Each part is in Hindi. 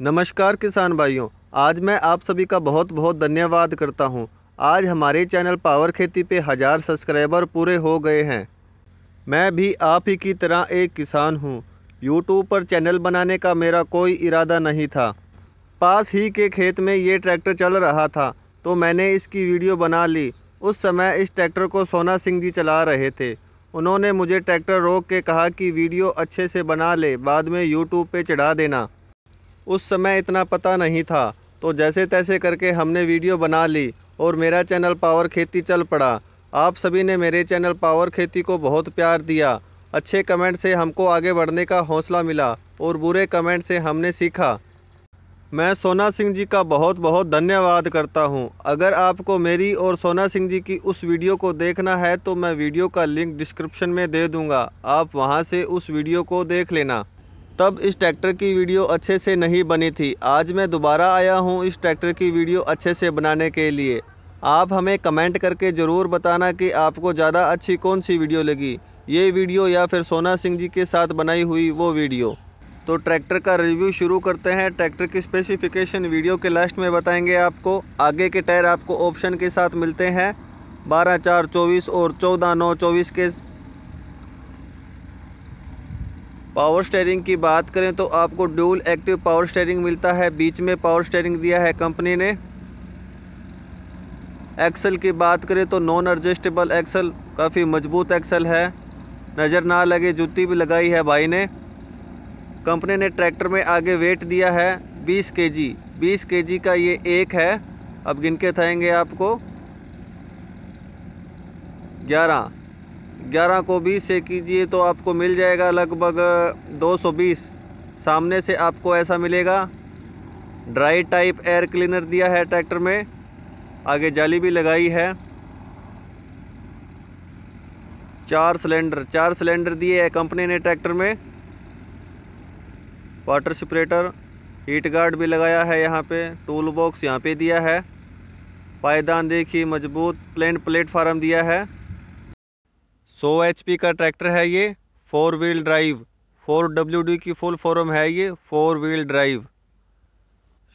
नमस्कार किसान भाइयों, आज मैं आप सभी का बहुत बहुत धन्यवाद करता हूँ। आज हमारे चैनल पावर खेती पे हज़ार सब्सक्राइबर पूरे हो गए हैं। मैं भी आप ही की तरह एक किसान हूँ। यूट्यूब पर चैनल बनाने का मेरा कोई इरादा नहीं था। पास ही के खेत में ये ट्रैक्टर चल रहा था तो मैंने इसकी वीडियो बना ली। उस समय इस ट्रैक्टर को सोना सिंह जी चला रहे थे। उन्होंने मुझे ट्रैक्टर रोक के कहा कि वीडियो अच्छे से बना ले, बाद में यूट्यूब पे चढ़ा देना। उस समय इतना पता नहीं था। तो जैसे तैसे करके हमने वीडियो बना ली और मेरा चैनल पावर खेती चल पड़ा। आप सभी ने मेरे चैनल पावर खेती को बहुत प्यार दिया। अच्छे कमेंट से हमको आगे बढ़ने का हौसला मिला और बुरे कमेंट से हमने सीखा। मैं सोना सिंह जी का बहुत बहुत धन्यवाद करता हूँ। अगर आपको मेरी और सोना सिंह जी की उस वीडियो को देखना है तो मैं वीडियो का लिंक डिस्क्रिप्शन में दे दूँगा। आप वहाँ से उस वीडियो को देख लेना। तब इस ट्रैक्टर की वीडियो अच्छे से नहीं बनी थी। आज मैं दोबारा आया हूँ इस ट्रैक्टर की वीडियो अच्छे से बनाने के लिए। आप हमें कमेंट करके ज़रूर बताना कि आपको ज़्यादा अच्छी कौन सी वीडियो लगी। ये वीडियो या फिर सोना सिंह जी के साथ बनाई हुई वो वीडियो। तो ट्रैक्टर का रिव्यू शुरू करते हैं। ट्रैक्टर की स्पेसिफिकेशन वीडियो के लास्ट में बताएँगे आपको। आगे के टायर आपको ऑप्शन के साथ मिलते हैं। बारह चार चौबीस और चौदह नौ चौबीस के पावर स्टेयरिंग की बात करें तो आपको ड्यूल एक्टिव पावर स्टेयरिंग मिलता है। बीच में पावर स्टेयरिंग दिया है कंपनी ने। एक्सल की बात करें तो नॉन एडजस्टेबल एक्सल, काफ़ी मज़बूत एक्सल है। नज़र ना लगे, जूती भी लगाई है भाई ने। कंपनी ने ट्रैक्टर में आगे वेट दिया है 20 केजी। 20 केजी का ये एक है। अब गिन के थाएँगे आपको। 11 ग्यारह को बीस से कीजिए तो आपको मिल जाएगा लगभग 220 सामने से आपको ऐसा मिलेगा। ड्राई टाइप एयर क्लीनर दिया है ट्रैक्टर में। आगे जाली भी लगाई है। चार सिलेंडर चार सिलेंडर दिए है कंपनी ने ट्रैक्टर में। वाटर स्प्रेटर हीट गार्ड भी लगाया है यहाँ पे। टूल बॉक्स यहाँ पे दिया है। पायदान देखिए मज़बूत प्लेन प्लेटफार्म दिया है। सौ एच का ट्रैक्टर है ये four wheel drive four W की फुल फॉर्म है ये फोर व्हील ड्राइव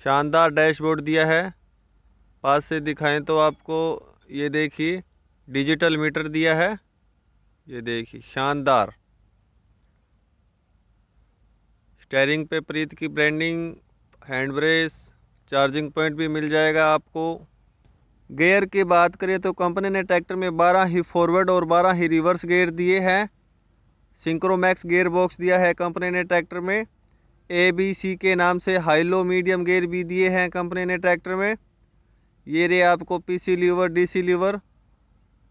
शानदार डैशबोर्ड दिया है। पास से दिखाएँ तो आपको ये देखिए डिजिटल मीटर दिया है। ये देखिए, शानदार। स्टेयरिंग पे प्रीत की branding hand brace charging point भी मिल जाएगा आपको। गेयर की बात करें तो कंपनी ने ट्रैक्टर में 12 ही फॉरवर्ड और 12 ही रिवर्स गेयर दिए हैं। सिंक्रोमैक्स गेयर बॉक्स दिया है कंपनी ने ट्रैक्टर में। ए बी सी के नाम से हाई लो मीडियम गेयर भी दिए हैं कंपनी ने ट्रैक्टर में। ये रे आपको PC lever DC lever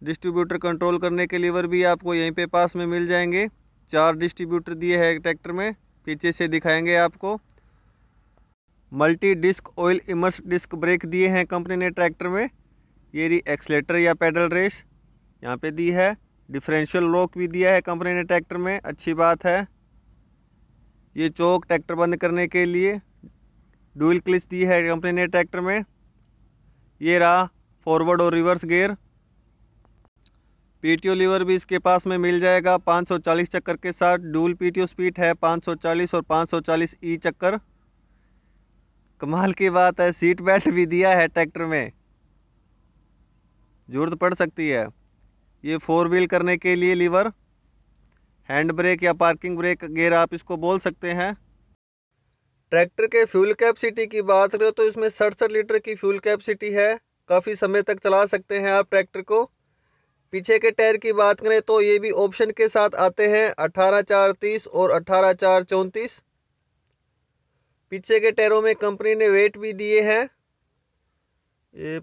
distributor control करने के लीवर भी आपको यहीं पे पास में मिल जाएँगे। चार डिस्ट्रीब्यूटर दिए हैं ट्रैक्टर में, पीछे से दिखाएँगे आपको। Multi disc oil immersed disc brake दिए हैं कंपनी ने ट्रैक्टर में। ये रही एक्सलेटर या पैडल रेस। यहाँ पे दी है। डिफरेंशियल लॉक भी दिया है कंपनी ने ट्रैक्टर में। अच्छी बात है। ये चौक ट्रैक्टर बंद करने के लिए डुअल क्लिच दी है कंपनी ने ट्रैक्टर में। ये रहा फॉरवर्ड और रिवर्स गेयर। पीटीओ लीवर भी इसके पास में मिल जाएगा। 540 चक्कर के साथ डूल पीटीओ स्पीड है 540 और 540 ई चक्कर। कमाल की बात है। सीट बेल्ट भी दिया है ट्रैक्टर में। ज़रूरत पड़ सकती है। ये फोर व्हील करने के लिए लीवर, हैंड ब्रेक या पार्किंग ब्रेक गेयर आप इसको बोल सकते हैं। ट्रैक्टर के फ्यूल कैपेसिटी की बात करें तो इसमें सड़सठ लीटर की फ्यूल कैपेसिटी है। काफ़ी समय तक चला सकते हैं आप ट्रैक्टर को। पीछे के टायर की बात करें तो ये भी ऑप्शन के साथ आते हैं, अठारह चार तीस और अठारह चार चौंतीस। पीछे के टायरों में कंपनी ने वेट भी दिए हैं। ये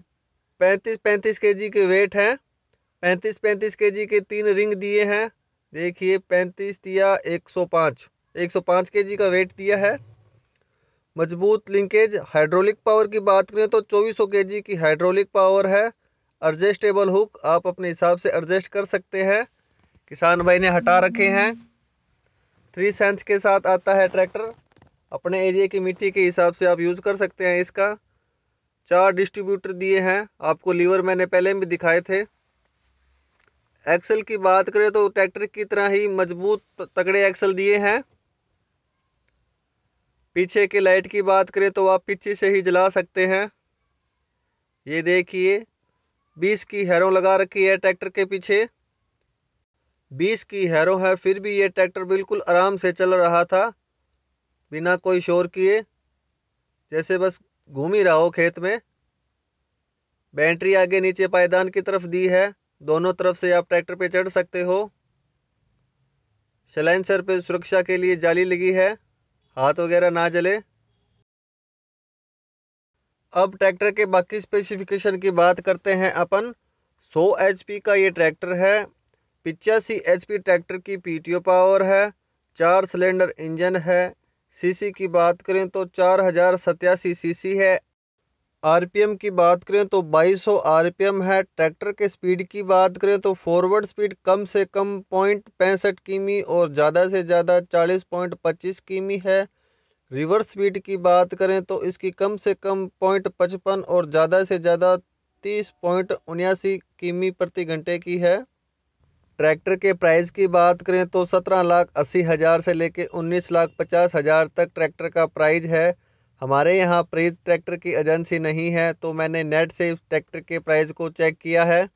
पैंतीस पैंतीस के जी के वेट हैं। पैंतीस पैंतीस के जी के तीन रिंग दिए हैं। देखिए, पैंतीस दिया एक सौ पाँच। एक सौ पाँच के जी का वेट दिया है। मज़बूत लिंकेज, हाइड्रोलिक पावर की बात करें तो चौबीस सौ के जी की हाइड्रोलिक पावर है। एडजस्टेबल हुक आप अपने हिसाब से एडजस्ट कर सकते हैं। किसान भाई ने हटा रखे हैं। थ्री सेंस के साथ आता है ट्रैक्टर। अपने एरिया की मिट्टी के हिसाब से आप यूज़ कर सकते हैं इसका। चार डिस्ट्रीब्यूटर दिए हैं। आपको लीवर मैंने पहले भी दिखाए थे। एक्सल की बात करें तो ट्रैक्टर की तरह ही मज़बूत तगड़े एक्सल दिए हैं। पीछे के लाइट की बात करें तो आप पीछे से ही जला सकते हैं। ये देखिए, बीस की हैरों लगा रखी है ट्रैक्टर के पीछे। बीस की हैरों है, फिर भी ये ट्रैक्टर बिल्कुल आराम से चल रहा था। बिना कोई शोर किए। जैसे बस घूम ही रहा हो खेत में। बैटरी आगे नीचे पायदान की तरफ़ दी है। दोनों तरफ़ से आप ट्रैक्टर पे चढ़ सकते हो। सलाइंसर पे सुरक्षा के लिए जाली लगी है। हाथ वगैरह ना जले। अब ट्रैक्टर के बाकी स्पेसिफिकेशन की बात करते हैं अपन। 100 एचपी का ये ट्रैक्टर है। पिचासी एचपी ट्रैक्टर की पीटीओ पावर है। चार सिलेंडर इंजन है। सीसी की बात करें तो चार हज़ार सतासी सी है। आरपीएम की बात करें तो 2200 आरपीएम है। ट्रैक्टर के स्पीड की बात करें तो फॉरवर्ड स्पीड कम से कम पॉइंट पैंसठ किमी और ज़्यादा से ज़्यादा चालीस पॉइंट पच्चीस किमी है। रिवर्स स्पीड की बात करें तो इसकी कम से कम पॉइंट पचपन और ज़्यादा से ज़्यादा तीस पॉइंट उन्यासी किमी प्रति घंटे की है। ट्रैक्टर के प्राइस की बात करें तो सत्रह लाख अस्सी हज़ार से लेके उन्नीस लाख पचास हज़ार तक ट्रैक्टर का प्राइस है। हमारे यहाँ प्रीत ट्रैक्टर की एजेंसी नहीं है तो मैंने नेट से ट्रैक्टर के प्राइस को चेक किया है।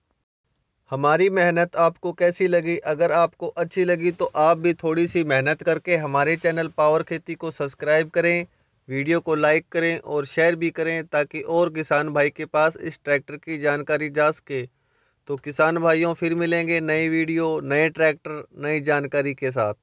हमारी मेहनत आपको कैसी लगी? अगर आपको अच्छी लगी तो आप भी थोड़ी सी मेहनत करके हमारे चैनल पावर खेती को सब्सक्राइब करें, वीडियो को लाइक करें और शेयर भी करें ताकि और किसान भाई के पास इस ट्रैक्टर की जानकारी जा सके। तो किसान भाइयों फिर मिलेंगे नई वीडियो नए ट्रैक्टर नई जानकारी के साथ।